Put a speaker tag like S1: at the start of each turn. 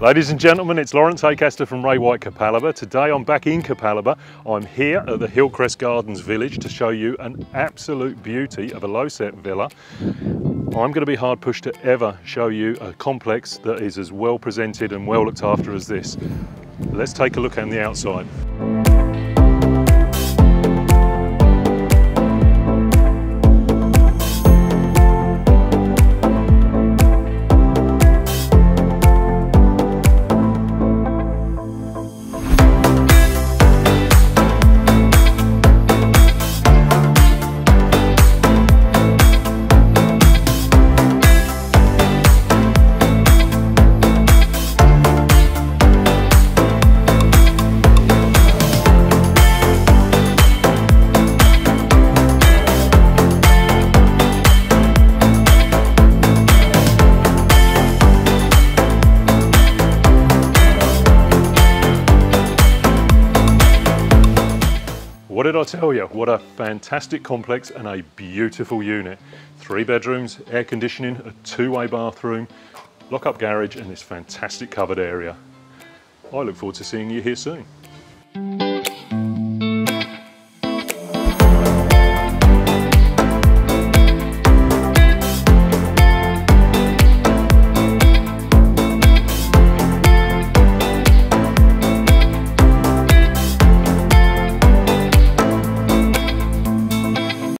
S1: Ladies and gentlemen, it's Lawrence Acaster from Ray White Capalaba. Today I'm back in Capalaba. I'm here at the Hillcrest Gardens Village to show you an absolute beauty of a low set villa. I'm going to be hard pushed to ever show you a complex that is as well presented and well looked after as this. Let's take a look on the outside. What did I tell you? What a fantastic complex and a beautiful unit. Three bedrooms, air conditioning, a two-way bathroom, lock-up garage and this fantastic covered area. I look forward to seeing you here soon.